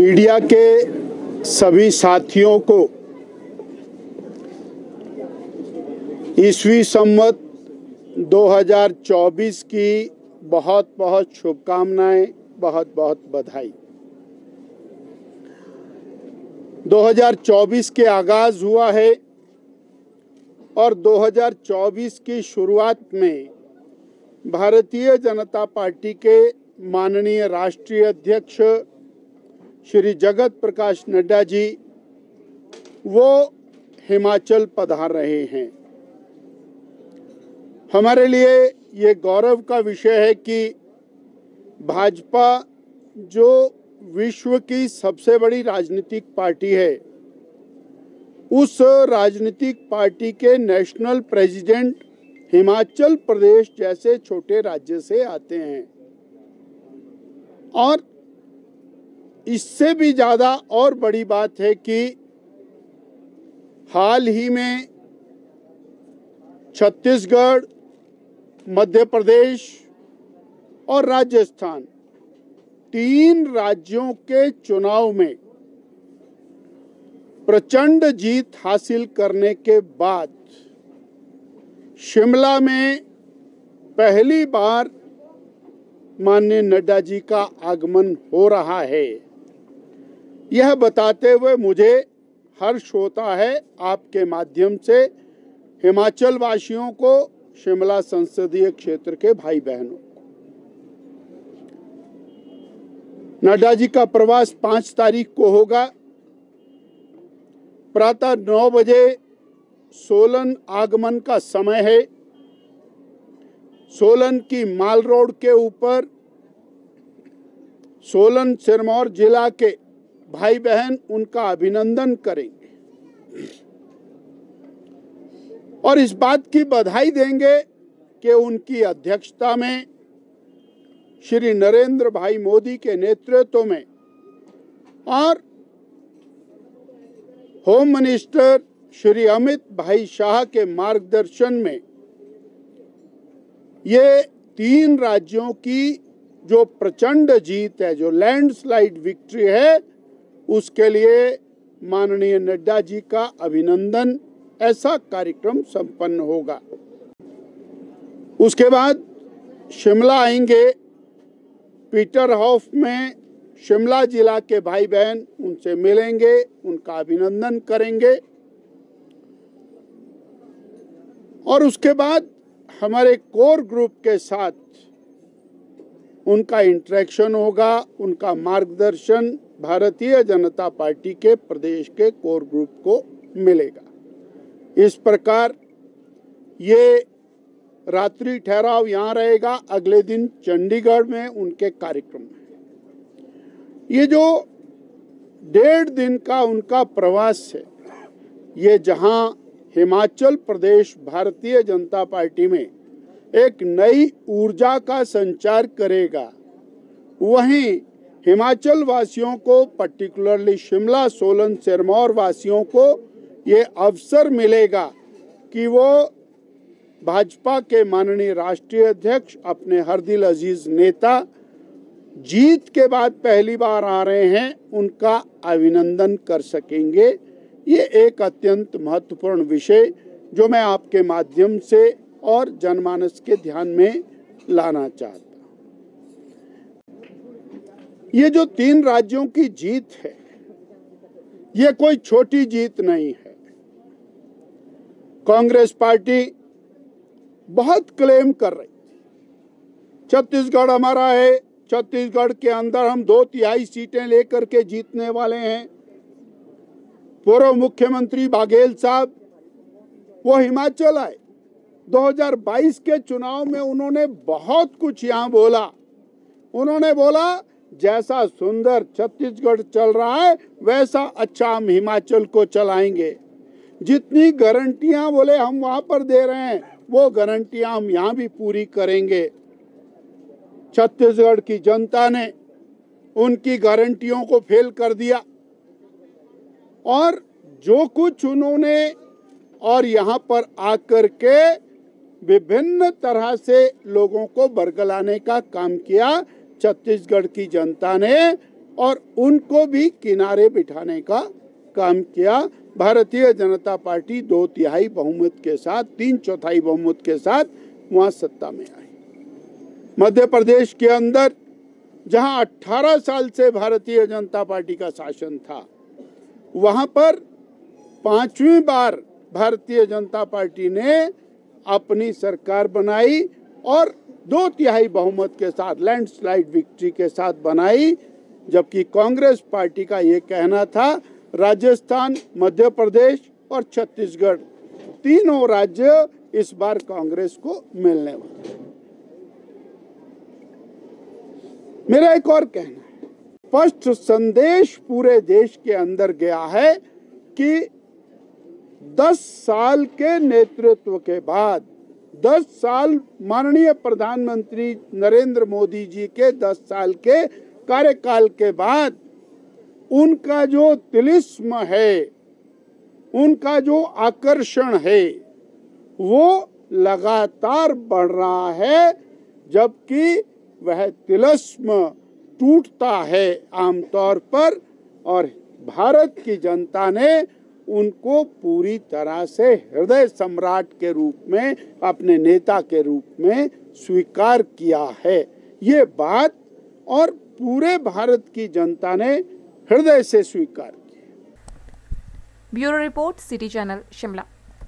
Media के सभी साथियों को ईसवी संवत 2024 की बहुत बहुत शुभकामनाएँ बहुत बहुत बधाई 2024 के आगाज़ हुआ है और 2024 की शुरुआत में भारतीय जनता पार्टी के माननीय राष्ट्रीय अध्यक्ष श्री जगत प्रकाश नड्डा जी, वो हिमाचल पधार रहे हैं। हमारे लिए ये गौरव का विषय है कि भाजपा जो विश्व की सबसे बड़ी राजनीतिक पार्टी है, उस राजनीतिक पार्टी के नेशनल प्रेसिडेंट हिमाचल प्रदेश जैसे छोटे राज्य से आते हैं। और इससे भी ज़्यादा और बड़ी बात है कि हाल ही में छत्तीसगढ़, मध्य प्रदेश और राजस्थान तीन राज्यों के चुनाव में प्रचंड जीत हासिल करने के बाद शिमला में पहली बार माननीय नड्डा जी का आगमन हो रहा है। यह बताते हुए मुझे हर्ष होता है आपके माध्यम से हिमाचल वासियों को शिमला संसदीय क्षेत्र के भाई बहनों को। नड्डा जी का प्रवास पाँच तारीख को होगा। प्रातः नौ बजे सोलन आगमन का समय है। सोलन की माल रोड के ऊपर सोलन सिरमौर जिला के भाई बहन उनका अभिनंदन करेंगे। और इस बात की बधाई देंगे कि उनकी अध्यक्षता में श्री नरेंद्र भाई मोदी के नेतृत्व में और होम मिनिस्टर श्री अमित भाई शाह के मार्गदर्शन में ये तीन राज्यों की जो प्रचंड जीत है, जो लैंडस्लाइड विक्ट्री है उसके लिए माननीय नड्डा जी का अभिनंदन। ऐसा कार्यक्रम संपन्न होगा। उसके बाद शिमला आएँगे। पीटर हाउस में शिमला जिला के भाई बहन उनसे मिलेंगे, उनका अभिनंदन करेंगे। और उसके बाद हमारे कोर ग्रुप के साथ उनका इंटरेक्शन होगा, उनका मार्गदर्शन भारतीय जनता पार्टी के प्रदेश के कोर ग्रुप को मिलेगा। इस प्रकार ये रात्रि ठहराव यहाँ रहेगा। अगले दिन चंडीगढ़ में उनके कार्यक्रम में ये जो डेढ़ दिन का उनका प्रवास है, ये जहाँ हिमाचल प्रदेश भारतीय जनता पार्टी में एक नई ऊर्जा का संचार करेगा, वहीं हिमाचल वासियों को पर्टिकुलरली शिमला, सोलन सिरमौर वासियों को ये अवसर मिलेगा कि वो भाजपा के माननीय राष्ट्रीय अध्यक्ष, अपने हरदिल अज़ीज़ नेता, जीत के बाद पहली बार आ रहे हैं, उनका अभिनंदन कर सकेंगे। ये एक अत्यंत महत्वपूर्ण विषय जो मैं आपके माध्यम से और जनमानस के ध्यान में लाना चाहता ये जो तीन राज्यों की जीत है, ये कोई छोटी जीत नहीं है। कांग्रेस पार्टी बहुत क्लेम कर रही छत्तीसगढ़ हमारा है, छत्तीसगढ़ के अंदर हम दो तिहाई सीटें लेकर के जीतने वाले हैं। पूर्व मुख्यमंत्री बाघेल साहब, वो हिमाचल आए। 2022 के चुनाव में उन्होंने बहुत कुछ यहाँ बोला। उन्होंने बोला जैसा सुंदर छत्तीसगढ़ चल रहा है, वैसा अच्छा हम हिमाचल को चलाएँगे। जितनी गारंटियाँ बोले हम वहाँ पर दे रहे हैं, वो गारंटियाँ हम यहाँ भी पूरी करेंगे। छत्तीसगढ़ की जनता ने उनकी गारंटियों को फेल कर दिया। और जो कुछ उन्होंने और यहाँ पर आकर के विभिन्न तरह से लोगों को बरगलाने का काम किया छत्तीसगढ़ की जनता ने और उनको भी किनारे बिठाने का काम किया। भारतीय जनता पार्टी दो तिहाई बहुमत के साथ, तीन चौथाई बहुमत के साथ वहाँ सत्ता में आई। मध्य प्रदेश के अंदर, जहाँ 18 साल से भारतीय जनता पार्टी का शासन था, वहाँ पर पांचवी बार भारतीय जनता पार्टी ने अपनी सरकार बनाई और दो तिहाई बहुमत के साथ लैंडस्लाइड विक्ट्री के साथ बनाई, जबकि कांग्रेस पार्टी का ये कहना था, राजस्थान, मध्य प्रदेश और छत्तीसगढ़, तीनों राज्य इस बार कांग्रेस को मिलने वाले मेरा एक और कहना है, स्पष्ट संदेश पूरे देश के अंदर गया है कि 10 साल के नेतृत्व के बाद 10 साल माननीय प्रधानमंत्री नरेंद्र मोदी जी के 10 साल के कार्यकाल के बाद उनका जो तिलिस्म है, उनका जो आकर्षण है, वो लगातार बढ़ रहा है, जबकि वह तिलस्म टूटता है आमतौर पर और भारत की जनता ने उनको पूरी तरह से हृदय सम्राट के रूप में, अपने नेता के रूप में स्वीकार किया है। ये बात और पूरे भारत की जनता ने हृदय से स्वीकार किया bureau report, city channel, Shimla.